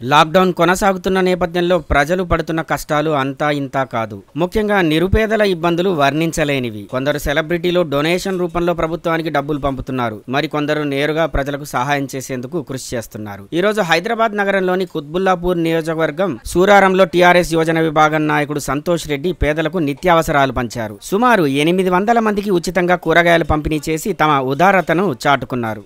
Lockdown కొనసాగుతున్న నేపథ్యంలో ప్రజలు పడుతున్న కష్టాలు అంతా ఇంతా కాదు. ముఖ్యంగా నిరుపేదల ఇబ్బందులు వర్ణించలేనివి. కొందరు సెలబ్రిటీలు డొనేషన్ రూపంలో ప్రభుత్వానికి డబ్బులు పంపుతున్నారు. మరి కొందరు నేరుగా ప్రజలకు సహాయం చేసేందుకు కృషి చేస్తున్నారు. ఈరోజు హైదరాబాద్ నగరంలోని కుత్బుల్లాపూర్ నియోజకవర్గం సూరారంలో టీఆర్ఎస్ యోజన విభాగం నాయకుడు సంతోష్ రెడ్డి పేదలకు నిత్యావసరాలు పంచారు. సుమారు ఎనిమిది వందల మందికి ఉచితంగా కూరగాయలు పంపిణీ చేసి తమ ఉదారతను చాటుకున్నారు.